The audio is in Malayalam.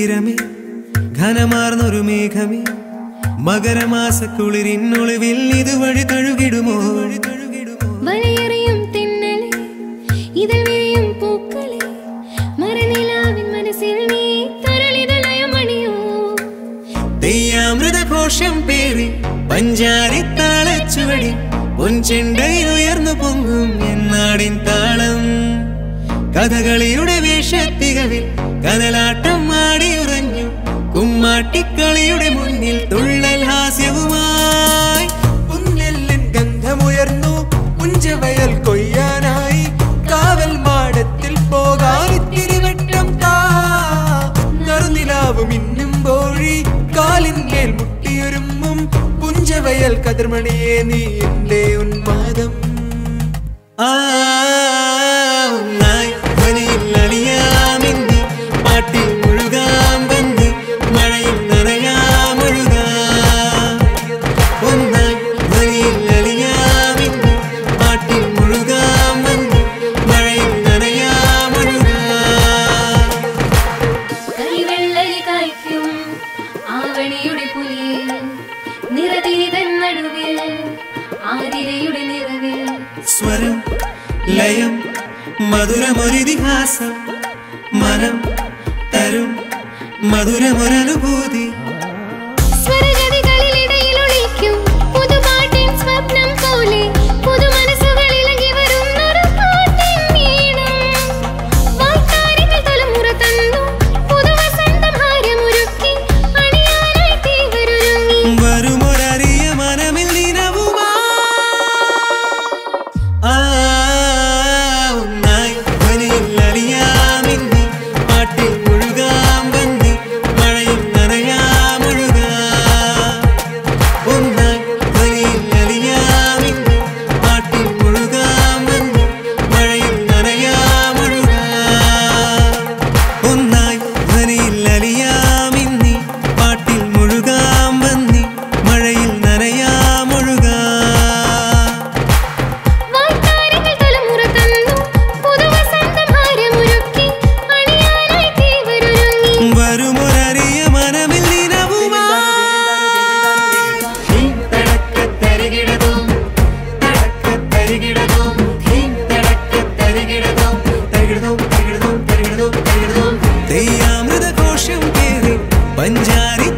തീരമേ ഘനമാർന്നൊരു മേഘമേ മകരമാസക്കുളിരിന്നൊളിവിൽ ഇതുവഴി തഴുകിടുമോ വലയറിയും തെന്നലെ ഇതിൽ വിരിയും പൂക്കളെ മരനിലാവിൻ മനസ്സിൽ നീ തരളിതലയമണിയോ തെയ്യാമൃതഘോഷം പേറി പഞ്ചാരിത്താളച്ചുവടി പൊൻചെണ്ടയിൽ ഉയർന്നു പൊങ്ങും എന്നാടിൻ താളം. കഥകളിയുടെ വേഷത്തികവിൽ കനലാട്ടം ഉറഞ്ഞു കുമ്മാട്ടിക്കളിയുടെ മുന്നിൽ തുള്ളൽ ഹാസ്യവുമായി. പുന്നെല്ലിൻ ഗന്ധമുയർന്നു മുഞ്ചവയൽ കൊയ്യാനായി. കാവൽ മാടത്തിൽ പോകാനിത്തിരിവട്ടം താ. നറുനിലാവ് മിന്നും കോഴി കാലിന്മേൽ മുട്ടിയൊരുമ്മും പുഞ്ചവയൽ കതിർമണിയെ നീ എന്റെ ഉന്മാദം. ആ സ്വരം ലയം മധുരമൊരിതിഹാസം മനം തരും മധുരമൊരനുഭൂതി. ദയ്യാമൃത കോശം കേറി പഞ്ചാരി